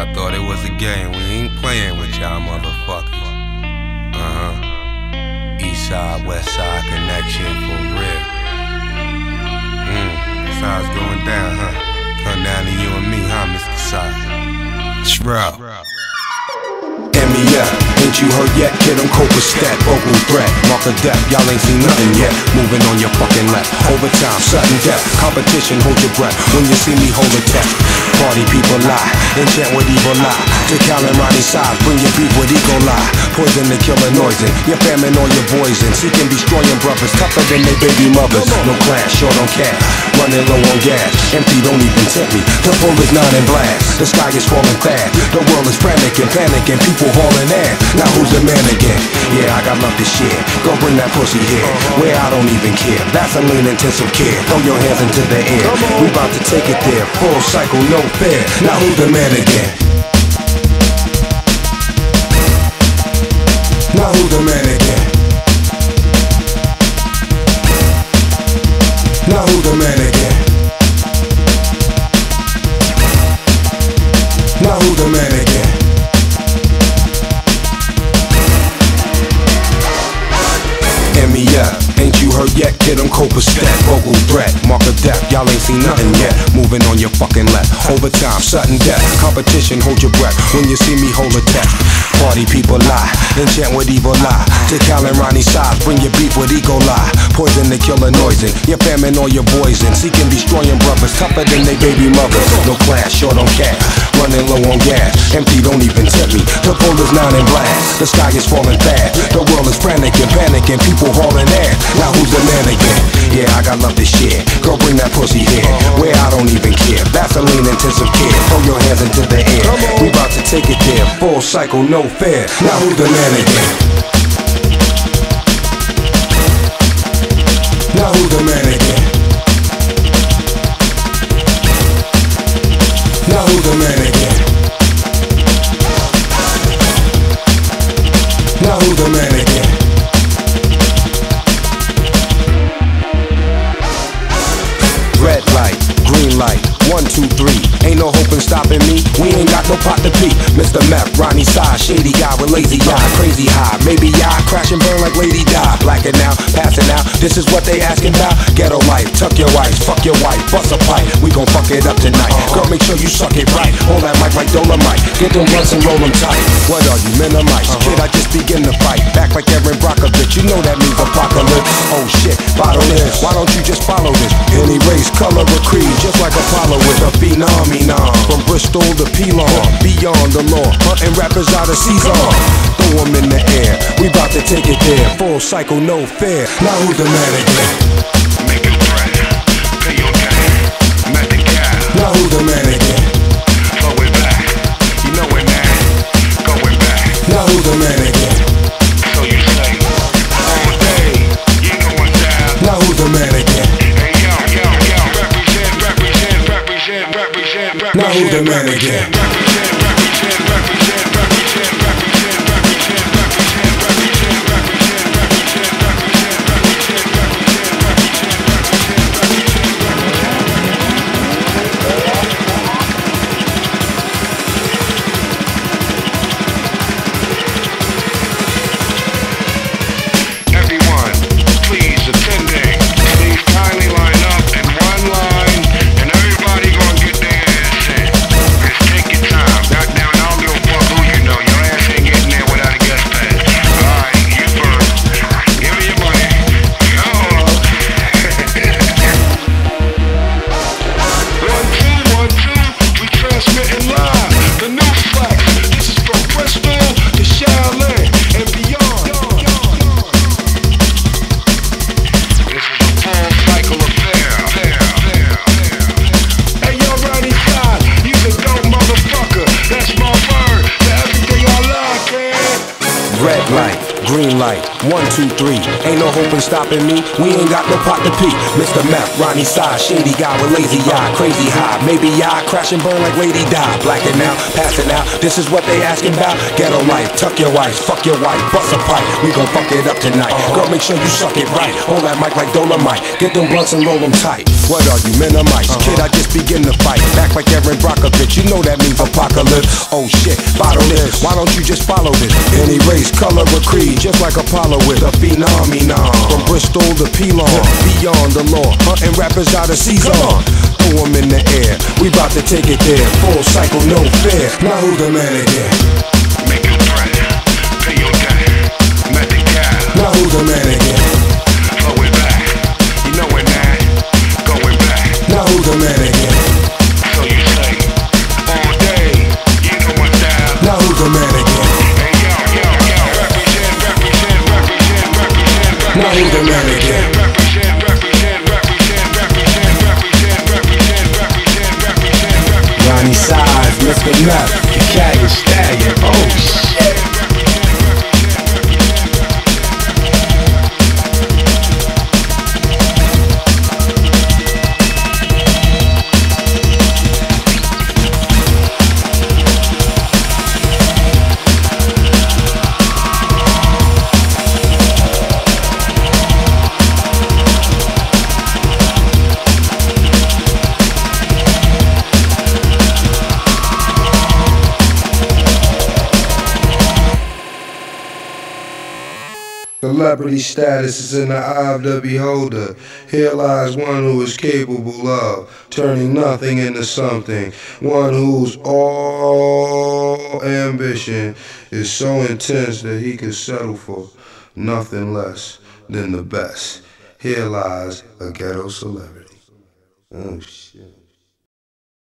Y'all thought it was a game. We ain't playing with y'all motherfuckers. Uh huh. East side, west side connection for real. Hmm. That's going down, huh? Come down to you and me, huh, Mr. Side? Shroud. MEF, ain't you heard yet? Kid, I'm Cobra Stat, vocal threat, mark of death, y'all ain't seen nothing yet. Moving on your fucking left, overtime, sudden death, competition, hold your breath. When you see me, hold a test. Party people lie, enchant with evil lie. Tical and Roni bring your beef with eco lie. Poison they kill the killer noising, your famine all your boys in. Seeking destroying brothers, tougher than they baby mothers. No class, short on cash, running low on gas. Empty, don't even tempt me. The full is nine and blast. The sky is falling fast. The world is frantic and panicking. People hauling ass. Now who's the man again? Yeah, I got love to share. Go bring that pussy here. Where I don't even care. That's a lean intensive care. Throw your hands into the air. We about to take it there. Full cycle, no fair. Now who's the man again? Now who's the man again? Now who's the man again? The man again? MEF, ain't you heard yet? Kid, I'm Cobra Stat, vocal threat, mark of death, y'all ain't seen nothing yet. Moving on your fucking left, overtime, sudden death, competition, hold your breath. When you see me, hold a test. Party people lie, enchant with evil lie. Tical and Roni Size, bring your beef with eco lie. Poison the killer noising, your famine all your boys in. Seeking destroying brothers, tougher than they baby mothers. No class, short on cash, running low on gas. Empty, don't even tempt me. The pole is nine and blast, the sky is falling fast. The world is frantic and panicking, people hauling ass. Now who's the man again? Yeah, I got love to share. Girl, bring that pussy here. Where I don't even care. That's a lean intensive care. Throw your hands into the air. We about to take it there. Full cycle, no fair. Now who's the man again? Now who's the man again? Now who's the man again? Stopping me. We ain't got no pot to pee. Mr. Meth, Roni Size, shady guy with lazy eye, crazy high. Maybe I crash and burn like Lady Di. Blacking out, passing out. This is what they asking about. Ghetto life, tuck your wife, fuck your wife, bust a pipe. We gon' fuck it up tonight. Girl, make sure you suck it Get them blunts and roll them tight. What are you, men or mice? Kid, I just begin to fight. Back like Erin Brockovich. You know that means apocalypse. Oh shit, bottle this. Why don't you just follow this? Any race, color, or creed, just like Apollo with a phenomenon. From Bristol to Pelon, beyond the law. Hunting rappers out of season. Throw them in the air. We about to take it there. Full cycle, no fair. Now who's the man again? Make it. Pay your time. Method gal. Now who's the man the man again? Two, three. Ain't no hope in stopping me. We ain't got no pot to pee. Mr. Meth, Roni Size, shady guy with lazy eye, crazy high. Maybe I crash and burn like Lady Di. Blacking out, passing out. This is what they asking about. Ghetto life, tuck your wife, fuck your wife, bust a pipe. We gon' fuck it up tonight. Girl, make sure you suck it right. Hold that mic like Dolomite. Get them blunts and roll them tight. What are you, men or mice? Kid, I just begin to fight. Back like Erin Brockovich, you know that means apocalypse. Oh shit, bottle this. Why don't you just follow this? Any race, color, or creed, just like Apollo with a phenomenon. From Bristol to Pelon, beyond the law. Hunting rappers out of season. Throw 'em in the air, we bout to take it there. Full cycle, no fair. Now who the man again? not even mannequin. Roni Size, Mr. Left, Kikaya Stack. Celebrity status is in the eye of the beholder. Here lies one who is capable of turning nothing into something. One whose all ambition is so intense that he could settle for nothing less than the best. Here lies a ghetto celebrity. Oh shit.